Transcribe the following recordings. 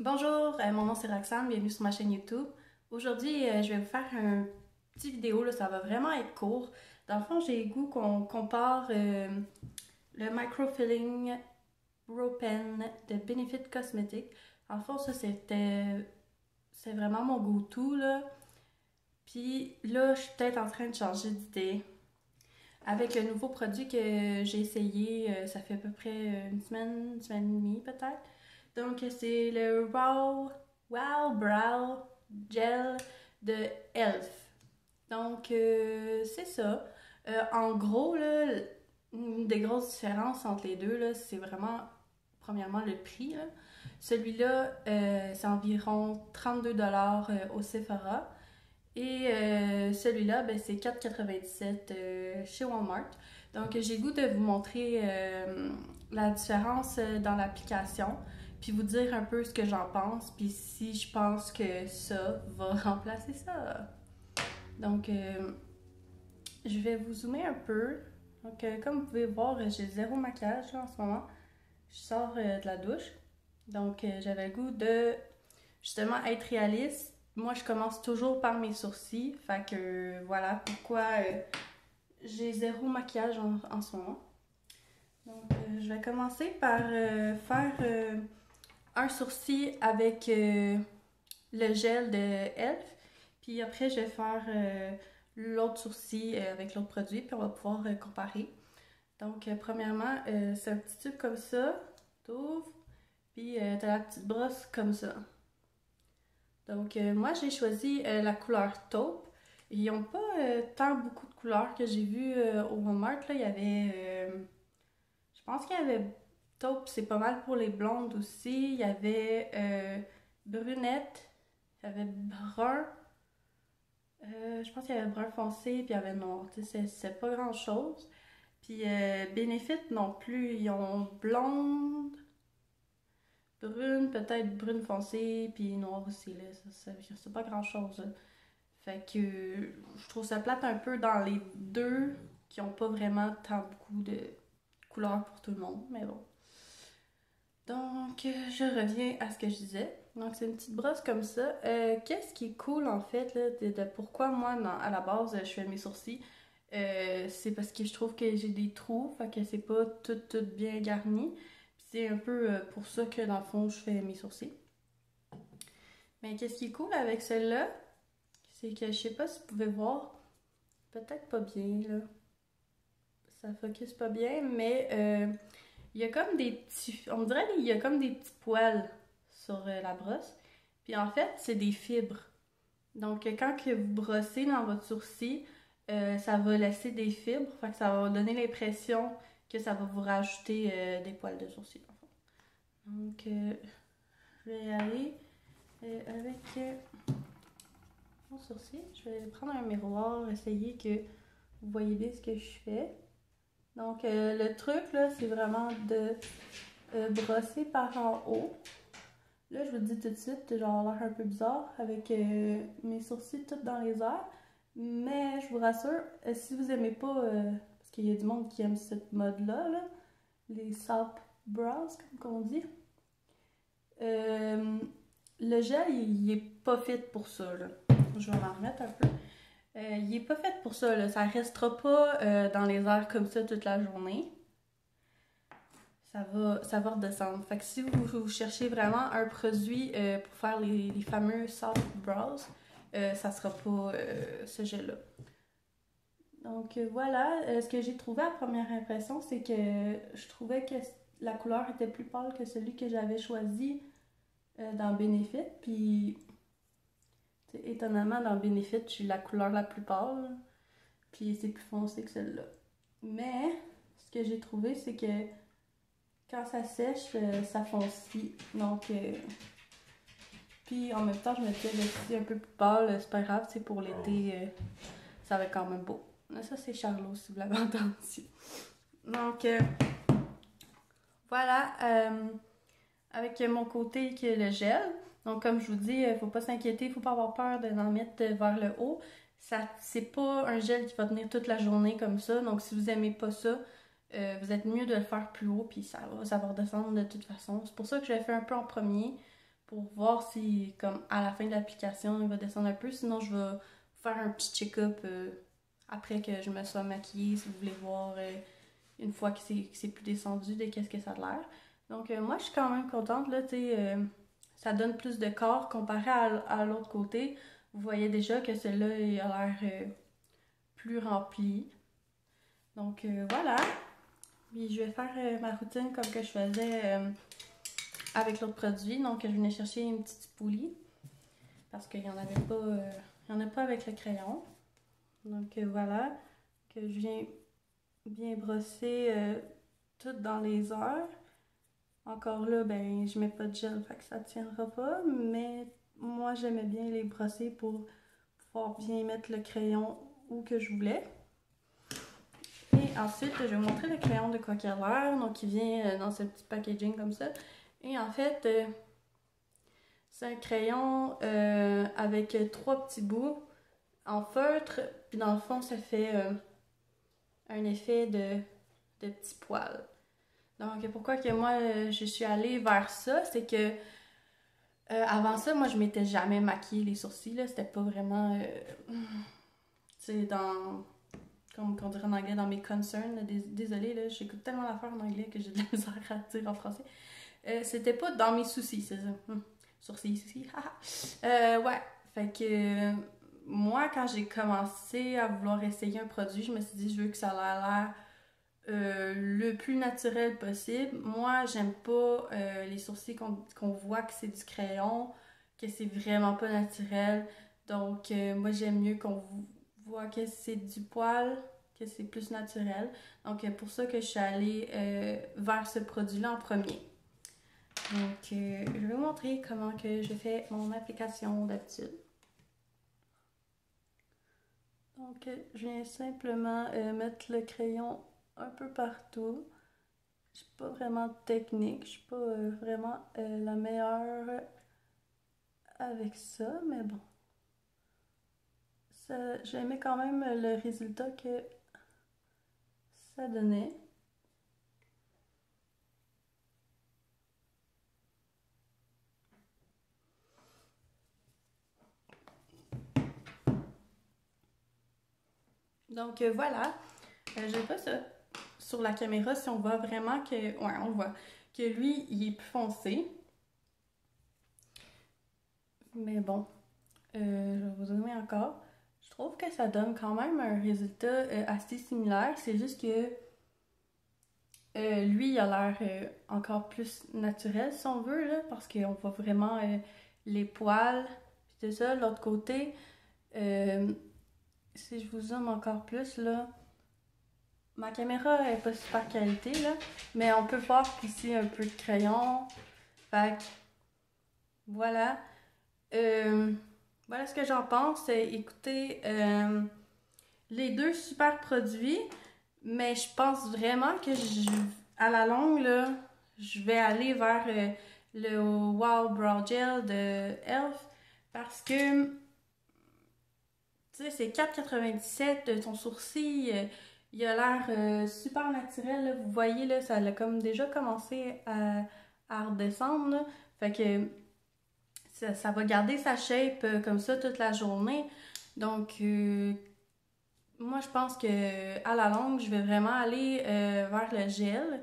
Bonjour, euh, mon nom c'est Roxane, bienvenue sur ma chaîne YouTube. Aujourd'hui, euh, je vais vous faire une petite vidéo, ça va vraiment être court. Dans le fond, j'ai goût qu'on compare euh, le Microfilling Brow Pen de Benefit Cosmetics. En fond, ça c'était c'est vraiment mon go-to là. Puis là, je suis peut-être en train de changer d'idée. Avec le nouveau produit que j'ai essayé, ça fait à peu près une semaine, une semaine et demie peut-être. Donc, c'est le Wow, wow Brow Gel de Elf. Donc, euh, c'est ça. Euh, en gros, une des grosses différences entre les deux, c'est vraiment, premièrement, le prix. Celui-là, euh, c'est environ 32$ au Sephora. Et celui-là, ben, c'est 4,97$ chez Walmart. Donc, j'ai goût de vous montrer la différence dans l'application puis vous dire un peu ce que j'en pense, puis si je pense que ça va remplacer ça. Donc, euh, je vais vous zoomer un peu. Donc, euh, comme vous pouvez voir, j'ai zéro maquillage en ce moment. Je sors euh, de la douche. Donc, j'avais le goût de justement être réaliste. Moi, je commence toujours par mes sourcils. Fait que voilà pourquoi j'ai zéro maquillage en, en, ce moment. Donc, je vais commencer par faire un sourcil avec euh, le gel de Elf. Puis après, je vais faire euh, l'autre sourcil euh, avec l'autre produit, puis on va pouvoir comparer. Donc, premièrement, c'est un petit tube comme ça, t'ouvres, puis t'as la petite brosse comme ça. Donc, moi, j'ai choisi la couleur taupe. Ils n'ont pas tant beaucoup de couleurs que j'ai vu au Walmart. Là, il y avait... je pense qu'il y avait c'est pas mal pour les blondes aussi. Il y avait euh, brunette, il y avait brun. Euh, je pense qu'il y avait brun foncé, puis il y avait noir. C'est pas grand chose. Puis euh, Benefit non plus, ils ont blonde, brune, peut-être brune foncée, puis noir aussi. C'est pas grand chose. Fait que je trouve ça plate un peu dans les deux qui ont pas vraiment tant beaucoup de couleurs pour tout le monde, mais bon. Donc, euh, je reviens à ce que je disais. Donc, c'est une petite brosse comme ça. Euh, qu'est-ce qui est cool, en fait, de, pourquoi moi, à la base, je fais mes sourcils? Euh, c'est parce que je trouve que j'ai des trous, fait que c'est pas tout, tout bien garni. c'est un peu pour ça que, dans le fond, je fais mes sourcils. Mais qu'est-ce qui est cool avec celle-là? C'est que, je sais pas si vous pouvez voir, peut-être pas bien, là. Ça focus pas bien, mais il y a comme des petits. On dirait y a comme des petits poils sur euh, la brosse. Puis en fait, c'est des fibres. Donc quand que vous brossez dans votre sourcil, euh, ça va laisser des fibres. Fait que ça va donner l'impression que ça va vous rajouter euh, des poils de sourcil. Donc je vais aller avec mon sourcil. Je vais prendre un miroir, essayer que vous voyez bien ce que je fais. Donc, euh, le truc, là, c'est vraiment de euh, brosser par en haut. Là, je vous dis tout de suite, j'ai l'air un peu bizarre avec euh, mes sourcils tout dans les airs. Mais je vous rassure, si vous aimez pas, parce qu'il y a du monde qui aime cette mode-là, les sap brows, comme on dit, le gel, il, il, est pas fait pour ça. Là. Je vais m'en remettre un peu. Euh, il est pas fait pour ça, là. Ça restera pas euh, dans les airs comme ça toute la journée. Ça va, ça va redescendre. Fait que si vous, cherchez vraiment un produit euh, pour faire les, fameux soft brows, ça sera pas ce gel-là. Donc voilà, ce que j'ai trouvé à première impression, c'est que je trouvais que la couleur était plus pâle que celui que j'avais choisi dans Benefit. Puis étonnamment, dans Benefit, j'ai la couleur la plus pâle. Puis c'est plus foncé que celle-là. Mais, ce que j'ai trouvé, c'est que quand ça sèche, euh, ça foncit. Donc, euh, puis en même temps, je mettais le un peu plus pâle. C'est pas grave, c'est pour l'été, euh, ça va être quand même beau. Ça, c'est Charlot, si vous l'avez entendu. Donc, voilà. avec mon côté qui est le gel. Donc, comme je vous dis, il ne faut pas s'inquiéter, il ne faut pas avoir peur d'en mettre vers le haut. Ça, c'est pas un gel qui va tenir toute la journée comme ça. Donc, si vous aimez pas ça, euh, vous êtes mieux de le faire plus haut, puis ça va, ça va redescendre de toute façon. C'est pour ça que je l'ai fait un peu en premier, pour voir si, comme à la fin de l'application, il va descendre un peu. Sinon, je vais faire un petit check-up euh, après que je me sois maquillée, si vous voulez voir euh, une fois que c'est plus descendu de qu'est-ce que ça a l'air. Donc, euh, moi, je suis quand même contente, là, tu sais, ça donne plus de corps comparé à, l'autre côté. Vous voyez déjà que celui-là, il a l'air plus rempli. Donc, voilà. Puis, je vais faire ma routine comme que je faisais avec l'autre produit. Donc, je venais chercher une petite poulie parce qu'il n'y en avait pas, euh, il y en a pas avec le crayon. Donc, euh, voilà, que je viens bien brosser euh, tout dans les heures. Encore là, ben, je mets pas de gel, fait que ça tiendra pas, mais moi, j'aimais bien les brosser pour pouvoir bien mettre le crayon où que je voulais. Et ensuite, je vais vous montrer le crayon de l'air. Donc, il vient dans ce petit packaging comme ça. Et en fait, euh, c'est un crayon euh, avec trois petits bouts en feutre. Puis dans le fond, ça fait euh, un effet de, de petits poils. Donc pourquoi que moi je suis allée vers ça, c'est que avant ça, moi je m'étais jamais maquillée les sourcils. C'était pas vraiment. tu sais, dans. Comme on dirait en anglais, dans mes concerns. Désolée, là, j'écoute tellement l'affaire en anglais que j'ai de la misère à dire en français. Euh, c'était pas dans mes soucis, c'est ça. Hum. Sourcils, soucis, euh, ouais, fait que moi, quand j'ai commencé à vouloir essayer un produit, je me suis dit, je veux que ça ait l'air euh, le plus naturel possible. Moi, j'aime pas les sourcils qu'on voit que c'est du crayon, que c'est vraiment pas naturel. Donc, moi, j'aime mieux qu'on voit que c'est du poil, que c'est plus naturel. Donc, pour ça que je suis allée vers ce produit-là en premier. Donc, euh, je vais vous montrer comment que je fais mon application d'habitude. Donc, je viens simplement euh, mettre le crayon un peu partout. Je suis pas vraiment technique, je suis pas euh, vraiment la meilleure avec ça, mais bon. J'aimais quand même le résultat que ça donnait. Donc euh, voilà, euh, je sais pas ça sur la caméra si on voit vraiment que. Ouais, on voit que lui, il est plus foncé. Mais bon, euh, je vais vous donner encore. Je trouve que ça donne quand même un résultat assez similaire. C'est juste que lui, il a l'air encore plus naturel, si on veut, là, parce qu'on voit vraiment les poils. Puis tout ça, l'autre côté, si je vous zoome encore plus, là, ma caméra est pas super qualité, là, mais on peut voir qu'ici un peu de crayon. Fait voilà. Euh, voilà ce que j'en pense. Écoutez, euh, les deux super produits, mais je pense vraiment que à la longue, là, je vais aller vers euh, le Wow Brow Gel de ELF parce que tu sais, c'est 4,97 de ton sourcil. Euh, il a l'air euh, super naturel. Vous voyez, là, ça a comme déjà commencé à, redescendre. Fait que ça, va garder sa shape euh, comme ça toute la journée. Donc, moi, je pense que à la longue, je vais vraiment aller vers le gel.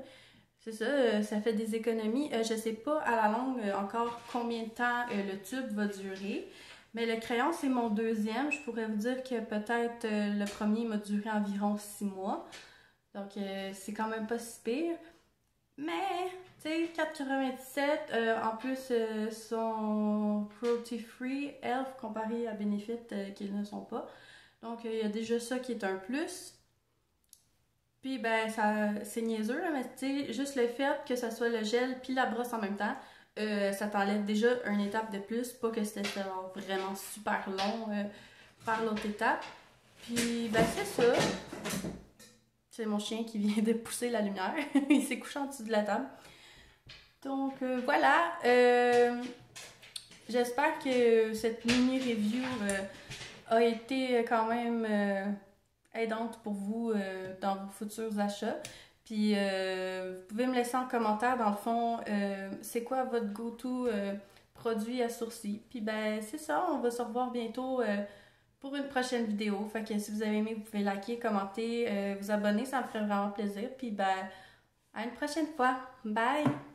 C'est ça, ça fait des économies. je sais pas à la longue encore combien de temps le tube va durer. Mais le crayon, c'est mon deuxième. Je pourrais vous dire que peut-être euh, le premier m'a duré environ six mois. Donc, euh, c'est quand même pas si pire. Mais, tu sais, 4,97. Euh, en plus, sont cruelty-free, elf, comparé à Benefit, qu'ils ne sont pas. Donc, il y a déjà ça qui est un plus. Puis, ben, c'est niaiseux, mais tu sais, juste le fait que ça soit le gel puis la brosse en même temps, euh, ça t'enlève déjà une étape de plus. Pas que c'était vraiment super long euh, par l'autre étape. Puis, ben, c'est ça. C'est mon chien qui vient de pousser la lumière. Il s'est couché en dessous de la table. Donc, euh, voilà. J'espère que cette mini-review a été quand même aidante pour vous dans vos futurs achats. Puis euh, vous pouvez me laisser en commentaire, dans le fond, euh, c'est quoi votre go-to euh, produits à sourcils. Puis ben, c'est ça, on va se revoir bientôt pour une prochaine vidéo. Fait que si vous avez aimé, vous pouvez liker, commenter, vous abonner, ça me ferait vraiment plaisir. Puis ben, à une prochaine fois. Bye!